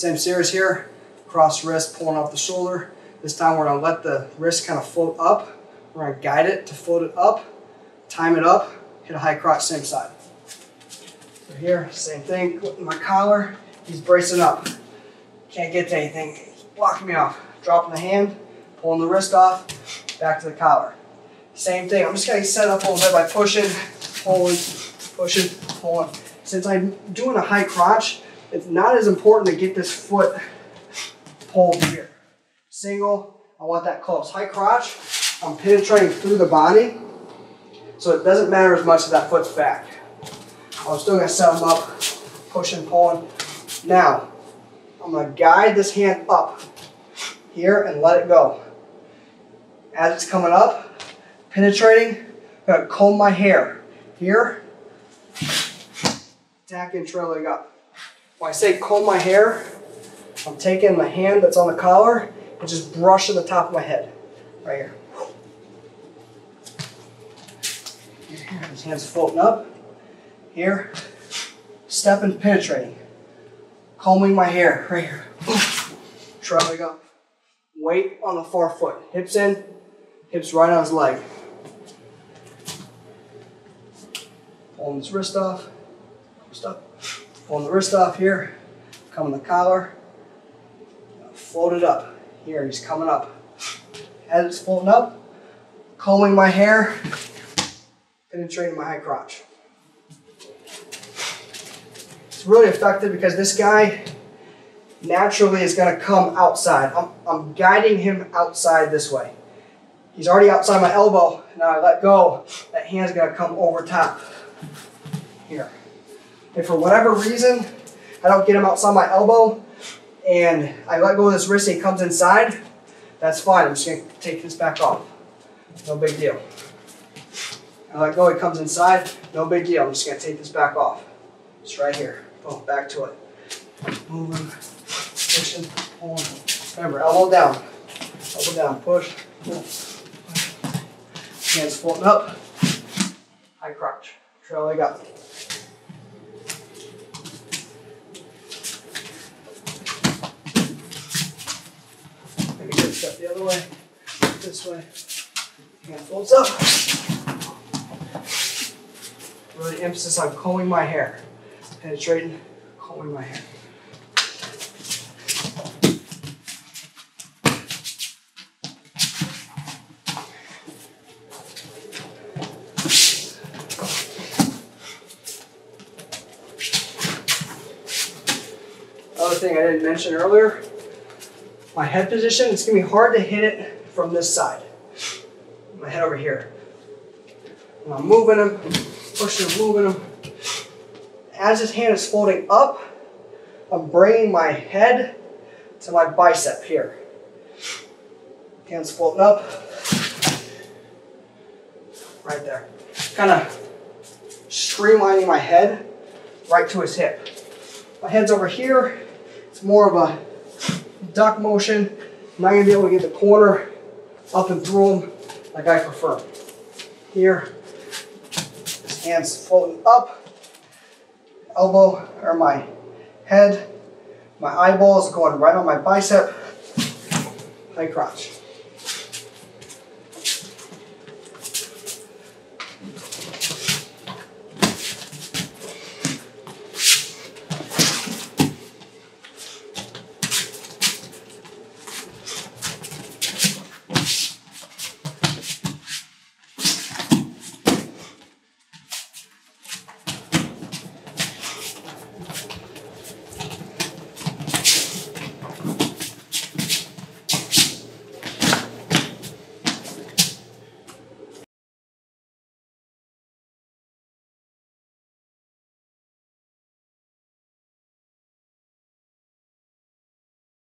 Same series here, cross wrist, pulling off the shoulder. This time we're gonna let the wrist kind of float up. We're gonna guide it to float it up, time it up, hit a high crotch, same side. So here, same thing, my collar, he's bracing up. Can't get to anything, he's blocking me off. Dropping the hand, pulling the wrist off, back to the collar. Same thing, I'm just getting set up a little bit by pushing, pulling, pushing, pulling. Since I'm doing a high crotch, it's not as important to get this foot pulled here. Single, I want that close. High crotch, I'm penetrating through the body, so it doesn't matter as much as that foot's back. I'm still gonna set them up, pushing, pulling. Now, I'm gonna guide this hand up here and let it go. As it's coming up, penetrating, I'm gonna comb my hair here, tack and trailing up. When I say comb my hair, I'm taking my hand that's on the collar and just brushing the top of my head, right here. His hands floating up, here, Step and penetrating, combing my hair, right here, trailing up. Weight on the far foot, hips in, hips right on his leg. Pulling his wrist off, up. Pulling the wrist off here, coming the collar, float it up. Here, he's coming up. As it's floating up, combing my hair, penetrating my high crotch. It's really effective because this guy naturally is going to come outside. I'm, I'm guiding him outside this way. He's already outside my elbow. Now I let go, that hand's going to come over top here. If for whatever reason I don't get him outside my elbow and I let go of this wrist and he comes inside, that's fine. I'm just going to take this back off. No big deal. I let go, he comes inside, no big deal. I'm just going to take this back off. It's right here. Boom, back to it. Moving pushing, pulling. Remember, elbow down, elbow down, push. Hands floating up, high crotch, trail leg up. Step the other way, this way. Hand folds up. Really emphasis on combing my hair, penetrating, combing my hair. Other thing I didn't mention earlier, my head position, it's gonna be hard to hit it from this side. My head over here. And I'm moving him, pushing him, moving him. As his hand is folding up, I'm bringing my head to my bicep here. Hands folding up. Right there. Kind of streamlining my head right to his hip. My head's over here. It's more of a duck motion. I'm not gonna be able to get the corner up and through them like I prefer. Here, hands floating up, elbow or my head, my eyeballs going right on my bicep, high crotch.